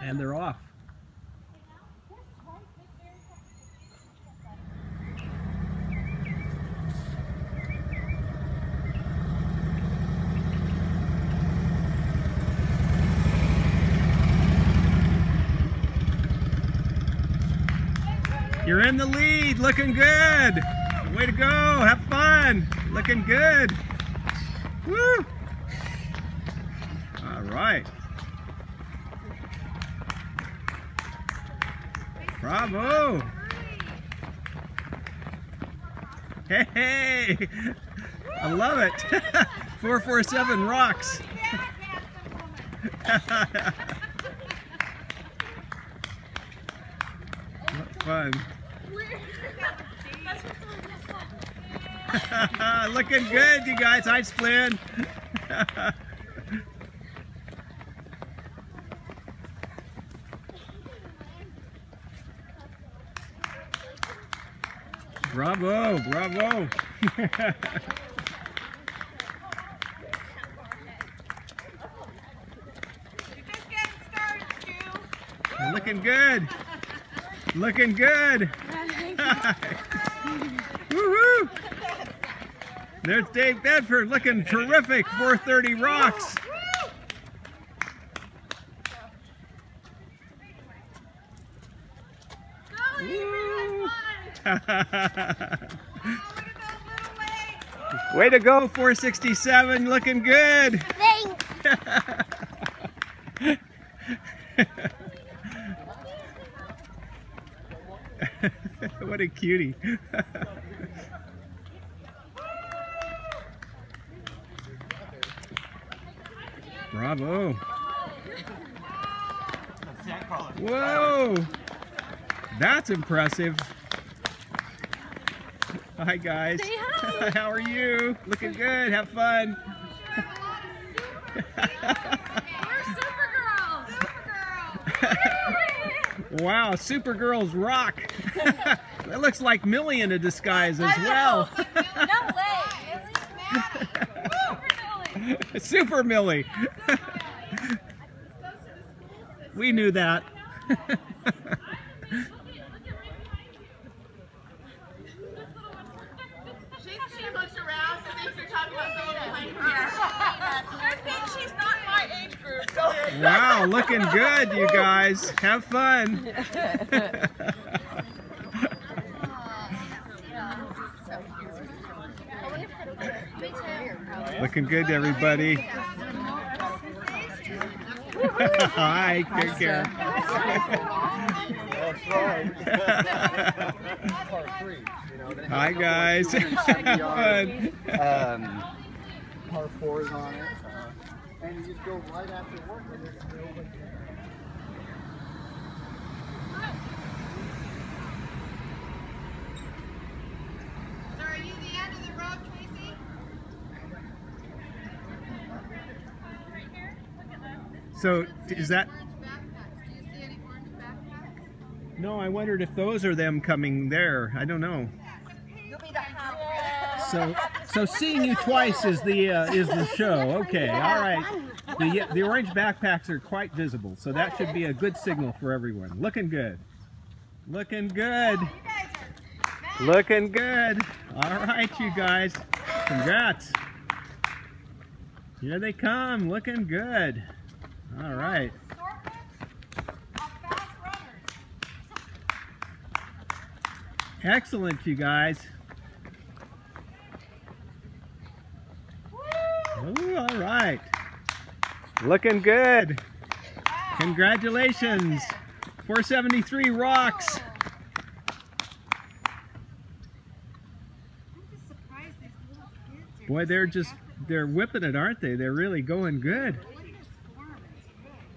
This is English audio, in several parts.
And they're off. You're in the lead, looking good. Way to go, have fun. Looking good. Woo! All right. Bravo! Hey, hey! I love it. 447 rocks. what fun. Looking good, you guys. Hi, Splin. Bravo, bravo. Looking good. Looking good. Woohoo! There's Dave Bedford looking terrific. 430 rocks. Way to go, 467. Looking good. What a cutie. Bravo. Whoa. That's impressive. Hi guys. How are you? Looking good. Have fun. Wow, Supergirls rock. that looks like Millie in a disguise as well. Super Millie. we knew that. She, she looks around and thinks you're talking about someone behind her. I think she's not my age group. So. Wow, looking good, you guys. Have fun. looking good, everybody. Hi, take care. That's right. Part three, you know, they Hi, guys. Have fun. um, par fours on it. And you just go right after work and there's still like So are you the end of the road, Tracy? So, is that? Orange backpacks. Do you see any orange backpacks? No, I wondered if those are them coming there. I don't know. So, so seeing you twice is the uh, is the show. Okay, all right. The the orange backpacks are quite visible, so that should be a good signal for everyone. Looking good. Looking good. Looking good. All right, you guys. Congrats. Here they come. Looking good. All right. Excellent, you guys. Ooh, all right. Looking good. Congratulations. 473 rocks. I'm just surprised these little kids are Boy, they're just, they're whipping it, aren't they? They're really going good. This form.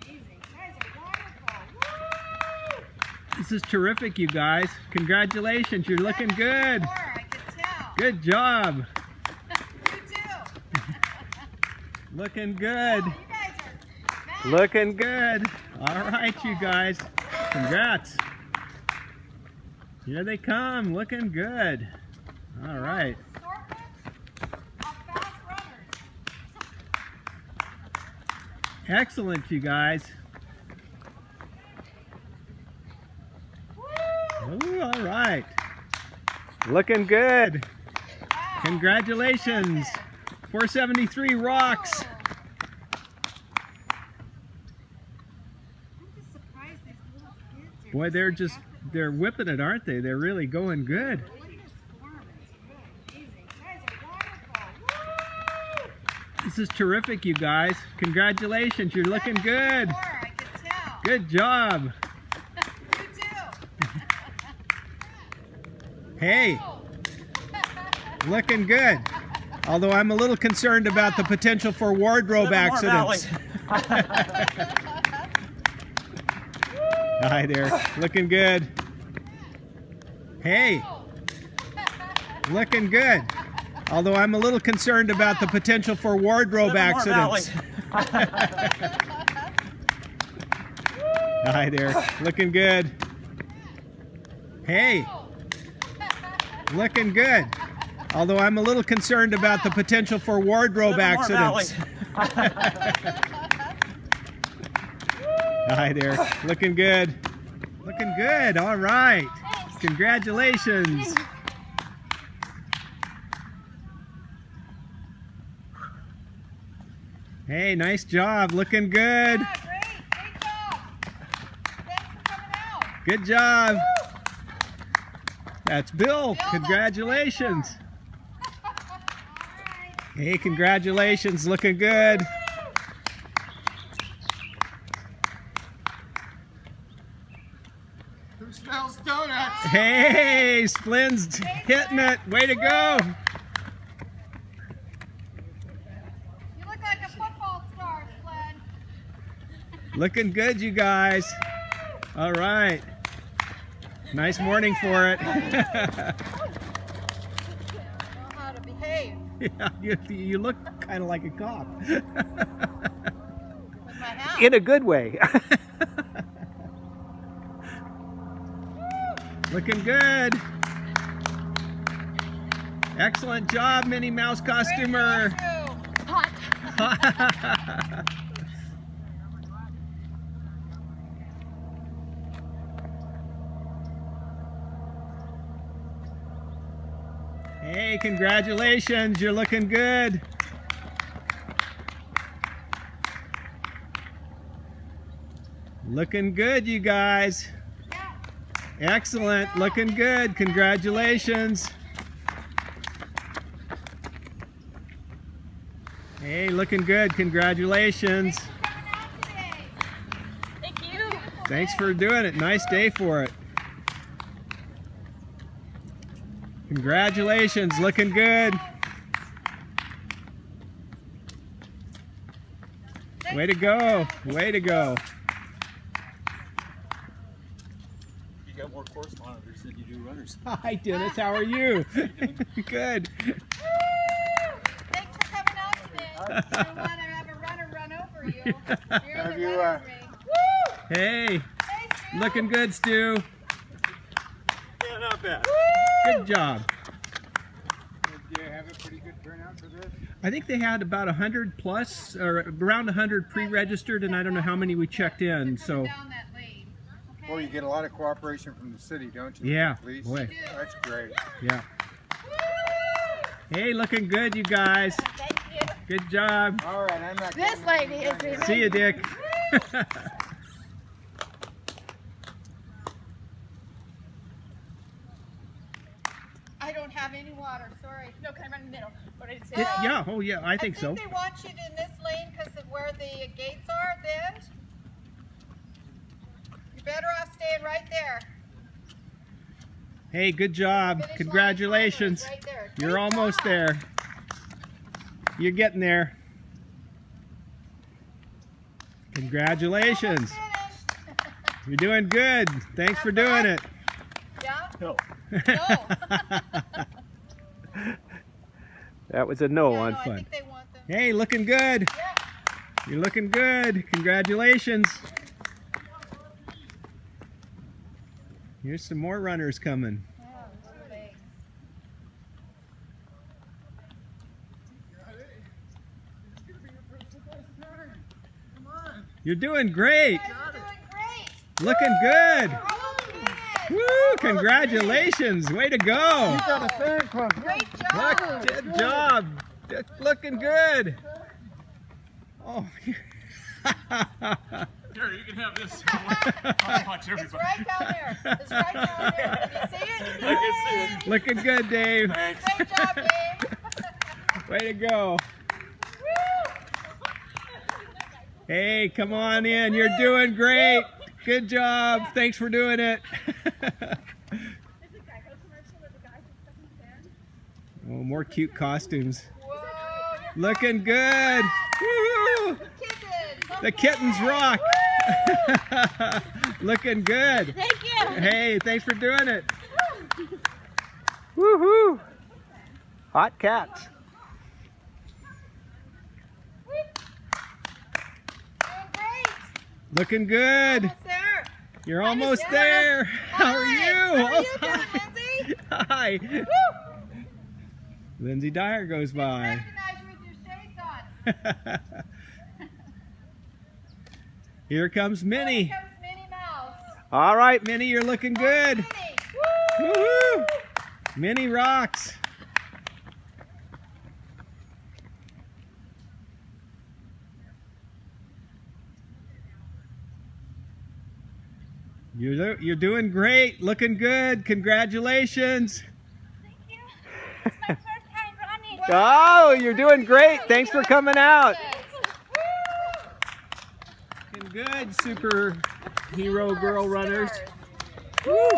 It's really amazing. You guys are wonderful. Woo! This is terrific, you guys. Congratulations. You're looking good. More, I can tell. Good job. You too. Looking good. Oh, Looking good. All right, you guys. Congrats. Here they come, looking good. All right. Excellent, you guys. Ooh, all right. Looking good. Congratulations. 473 rocks. Boy, they're just, they're whipping it, aren't they? They're really going good. This form. It's really amazing. You guys are wonderful. Woo! This is terrific, you guys. Congratulations. You're looking good. More, I can tell. Good job. Hey, looking good. Although I'm a little concerned about the potential for wardrobe accidents. Hi there. Looking good. Hey, looking good. Although I'm a little concerned about the potential for wardrobe accidents. Hi there. Looking good. Hey, looking good. Although I'm a little concerned about the potential for wardrobe accidents. Hi there. Looking good. Looking good. All right. Congratulations. Hey, nice job. Looking good. Yeah, great. Great job. Thanks for coming out. Good job. That's Bill. that's Congratulations. Right. Hey, congratulations. Looking good. Hey, Splin's hitting it. Way to go. You look like a football star, Glenn. Looking good, you guys. All right. Nice morning for it. Know how to behave yeah, you, you look kind of like a cop. with my hat. In a good way. Looking good. Excellent job, Minnie Mouse costumer. Hot. hey, congratulations. You're looking good. Looking good, you guys. Excellent. Looking good. Congratulations. Hey, looking good. Congratulations. Thank you. Thanks for doing it. Nice day for it. Congratulations. Looking good. Way to go. Way to go. You got more course monitors than you do runners. Hi, Dennis. How are you? good. Thanks for coming out today. I don't want to have a runner run over you. You're Have you, uh, mate. Woo! Hey, Hey, looking good, Stu. Yeah, not bad. Good job. Did you have a pretty good turnout for this? I think they had about 100 plus, or around 100 pre-registered, and I don't know how many we checked in. Coming So, down that lane. Okay? Well, you get a lot of cooperation from the city, don't you? Yeah, Police? boy. That's great. yeah. Hey, looking good, you guys. Thank you. Good job. All right, I'm not. This lady anything is done See you, Dick. I don't have any water. Sorry. No, can I run in the middle? What did it say? Yeah, yeah, oh yeah, I think so. they want you in this lane because of where the gates are at the end. You're better off staying right there. Hey, good job. Finish Congratulations. Right there. You're Good almost job. there. You're getting there. Congratulations. You're doing good. Thanks for doing it. yeah? No. that was a no yeah, on no, I fun. think they want them. Hey, looking good. Yeah. You're looking good. Congratulations. Here's some more runners coming. Oh, thanks. Come on. You're doing great. You guys are doing great. Looking good. You're almost finished. Woo! Congratulations! Way to go! You got a fan club. Great Look, job. good job. Looking good. Oh. Here, you can have this. I'll watch It's everybody. right down there. It's right down there. Can you see it? I can see it. looking good, Dave. Thanks. Great job, Dave. Way to go. Hey, come on in. You're doing great. Good job. Thanks for doing it. oh, more cute costumes. Whoa, Looking good. Woo! The kittens rock. Looking good. Thank you. Hey, thanks for doing it. Woohoo! Hot cats. Looking good. Almost there. You're almost there. How are you? How are you Oh, doing, hi. Lindsay? Hi. Lindsay Dyer goes by. Recognize you with your shades on. Here comes Minnie. Here comes Minnie Mouse. All right, Minnie, you're looking good. Minnie. Woohoo! Minnie rocks. You're, you're doing great, looking good. Congratulations. Thank you. It's my first time running. Oh, you're doing great. Thanks for coming out. Looking good, superhero girl runners. Woo!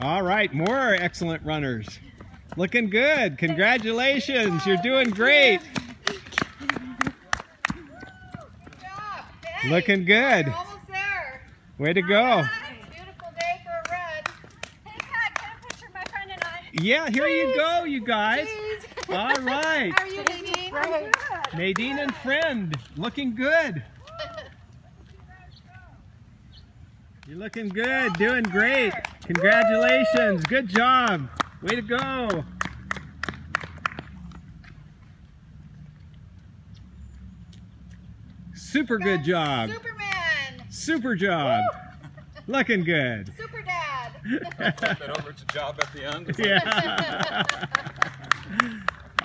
All right, more excellent runners. Looking good. Congratulations. You're doing great. Good job. Hey, Looking good. You're almost there. Way to go. It's a beautiful day for a run. Hey, Kat, get a picture of my friend and I. Yeah, here you go, you guys. Jeez. All right. You, Nadine? And friend, looking good. You're looking good, doing great. Congratulations, good job. Way to go. Super good job. Superman. Super job. Looking good. Super Dad. That over, a job at the end. Yeah.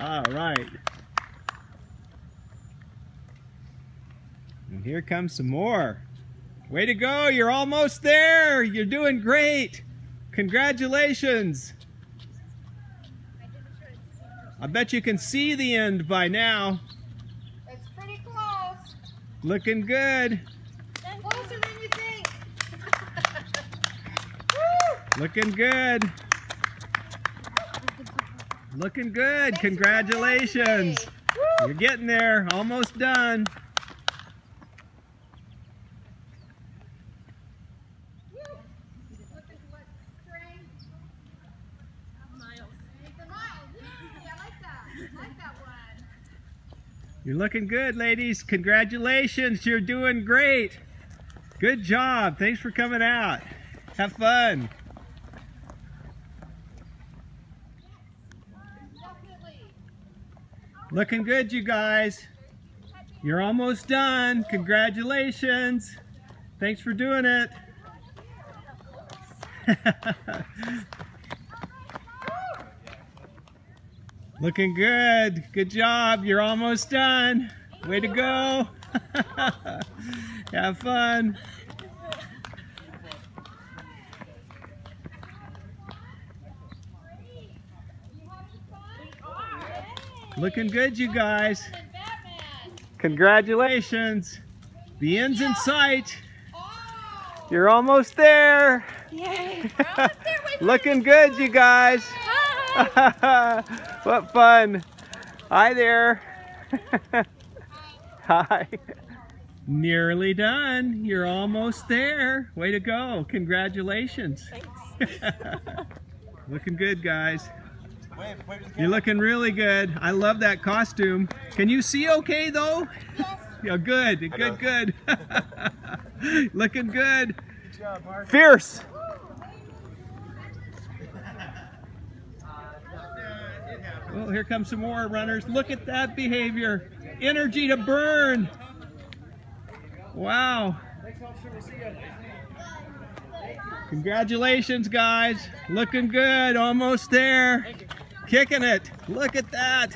All right. Here comes some more. Way to go. You're almost there. You're doing great. Congratulations. I bet you can see the end by now. It's pretty close. Looking good. Closer than you think. Looking good. Looking good. Congratulations. You're getting there. Almost done. Look at what strength. Miles. It's a mile. Yay, I like that. I like that one. You're looking good, ladies. Congratulations. You're doing great. Good job. Thanks for coming out. Have fun. Looking good, you guys. You're almost done. Congratulations. Thanks for doing it. Looking good. Good job. You're almost done. Way to go. Have fun. Looking good, you guys. Congratulations. The end's in sight. You're almost there. Yay. Looking good, you guys. what fun. Hi there. Hi. Nearly done. You're almost there. Way to go. Congratulations. Looking good, guys. Wave, wave You're looking really good. I love that costume. Can you see okay though? Yes. Yeah, good, good, good. looking good. Good job, Mark. Fierce. Well, here come some more runners. Look at that behavior. Energy to burn. Wow. Congratulations, guys. Looking good. Almost there. Kicking it. Look at that.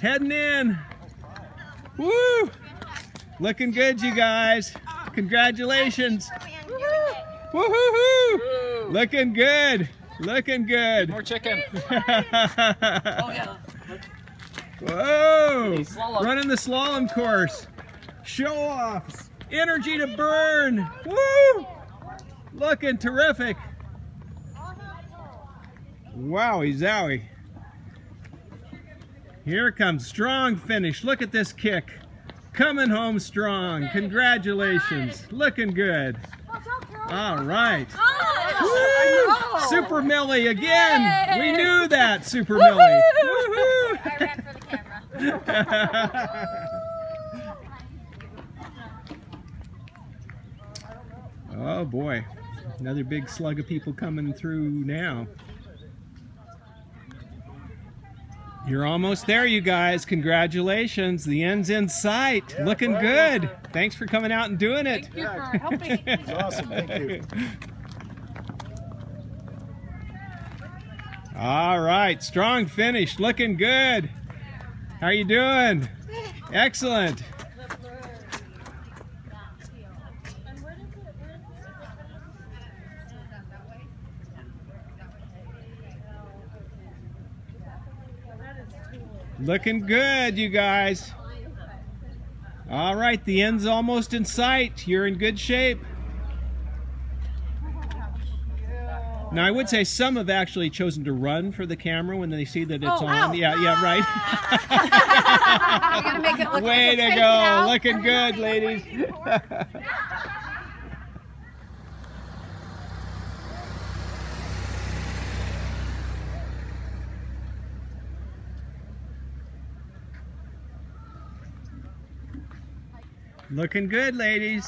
Heading in. Woo! Looking good, you guys. Congratulations. Woohoo! Looking good. Looking good. More chicken. oh yeah. Whoa! Running the slalom course. Show offs. Energy to burn. Woo! Looking terrific. Wowie zowie. Here comes. Strong finish. Look at this kick. Coming home strong. Congratulations. Looking good. All right. Woo! Super Millie again. We knew that, Super Millie. Woohoo! I ran for the camera. oh boy. Another big slug of people coming through now. You're almost there, you guys. Congratulations. The end's in sight. Looking good. Thanks for coming out and doing it. Thank you for helping. It's awesome. Thank you. All right, strong finish, looking good. How you doing? Excellent. Looking good, you guys. All right, the end's almost in sight. You're in good shape. Now, I would say some have actually chosen to run for the camera when they see that it's Oh, on. ow. Yeah, yeah, right. Gonna make it look Way like to go. Looking good, ladies. Looking good, ladies.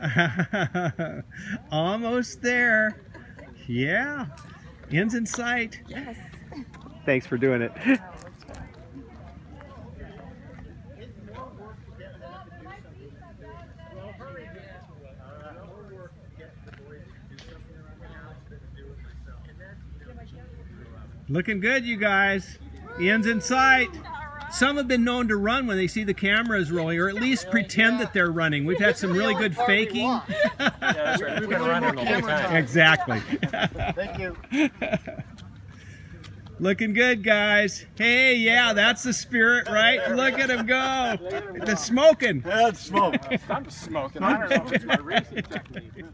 Almost there. Yeah. Ends in sight. Yes. Thanks for doing it. Looking good, you guys. The end's in sight. Some have been known to run when they see the cameras rolling, or at least pretend that they're running. We've had some really good faking. Yeah, that's right. We've been running the whole time. exactly. Thank you. Looking good, guys. Hey, yeah, that's the spirit, right? Look at him go. The smoking. That's smoke. I'm smoking. I don't know it's my racing technique.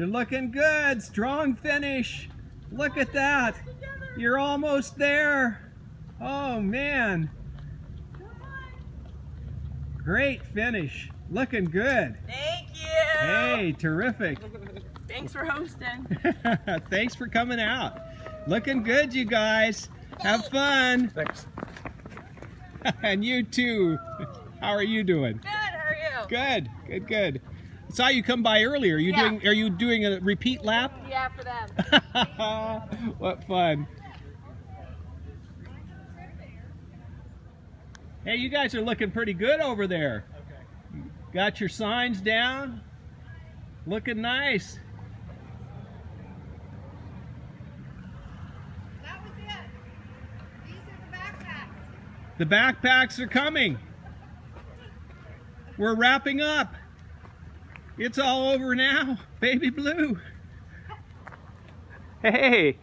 You're looking good. Strong finish. Look at that. You're almost there. Oh, man. Great finish. Looking good. Thank you. Hey, terrific. Thanks for hosting. Thanks for coming out. Looking good, you guys. Have fun. Thanks. and you too. How are you doing? Good. How are you? Good, good, good. I saw you come by earlier. Are you Yeah. doing? Are you doing a repeat lap? Yeah, for them. what fun! Hey, you guys are looking pretty good over there. Okay. Got your signs down. Looking nice. That was it. These are the backpacks. The backpacks are coming. We're wrapping up. It's all over now. Baby blue. Hey,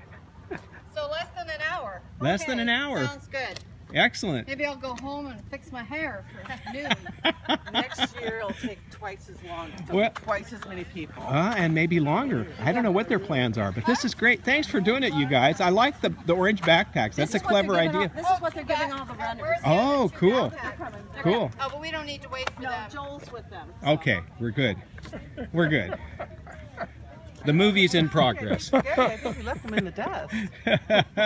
So less than an hour. Less than an hour. Sounds good. Excellent. Maybe I'll go home and fix my hair for noon. Next year it'll take twice as long, Well- twice as many people. Uh, and maybe longer. I don't know what their plans are, but this is great. Thanks for doing it, you guys. I like the, the orange backpacks. That's a clever idea. this is what they're giving all the runners. Oh, cool. Cool. Oh, but we don't need to wait for No, them. Joel's with them. so- Okay, we're good. We're good. The movie's in progress. Good, I think we left them in the dust.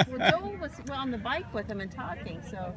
Well, Joel was on the bike with him and talking, so